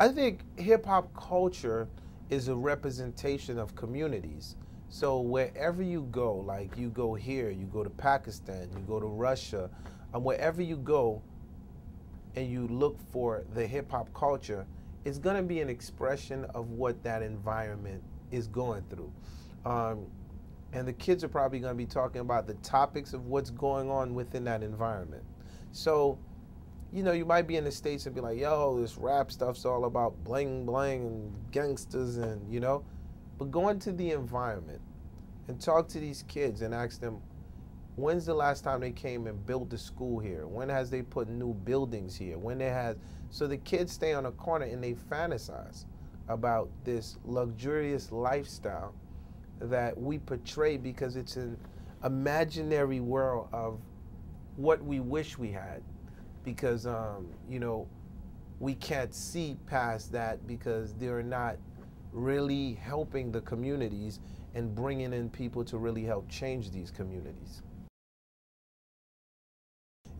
I think hip hop culture is a representation of communities. So wherever you go, like you go here, you go to Pakistan, you go to Russia, and wherever you go and you look for the hip hop culture, it's going to be an expression of what that environment is going through. Um, and the kids are probably going to be talking about the topics of what's going on within that environment. So, you know, you might be in the States and be like, yo, this rap stuff's all about bling bling and gangsters and, you know. But go into the environment and talk to these kids and ask them, when's the last time they came and built the school here? When has they put new buildings here? When they has so the kids stay on a corner and they fantasize about this luxurious lifestyle that we portray because it's an imaginary world of what we wish we had because um, you know we can't see past that because they're not really helping the communities and bringing in people to really help change these communities.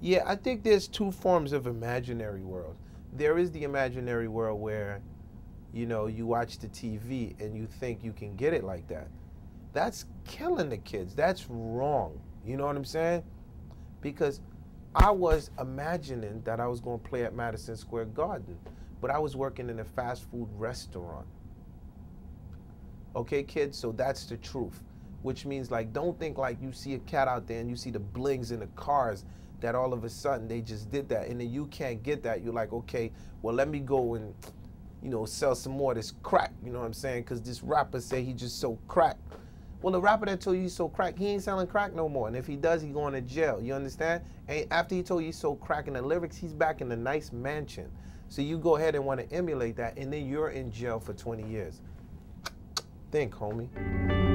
Yeah, I think there's two forms of imaginary worlds. There is the imaginary world where, you know, you watch the TV and you think you can get it like that. That's killing the kids. That's wrong. You know what I'm saying? Because I was imagining that I was going to play at Madison Square Garden, but I was working in a fast food restaurant. Okay, kids? So that's the truth. Which means, like, don't think like you see a cat out there and you see the blings in the cars that all of a sudden they just did that. And then you can't get that. You're like, okay, well, let me go and, you know, sell some more of this crack. You know what I'm saying? Because this rapper say he just so crack. Well, the rapper that told you he's so crack, he ain't selling crack no more. And if he does, he going to jail. You understand? And after he told you he's so crack in the lyrics, he's back in a nice mansion. So you go ahead and want to emulate that, and then you're in jail for 20 years. Think, homie.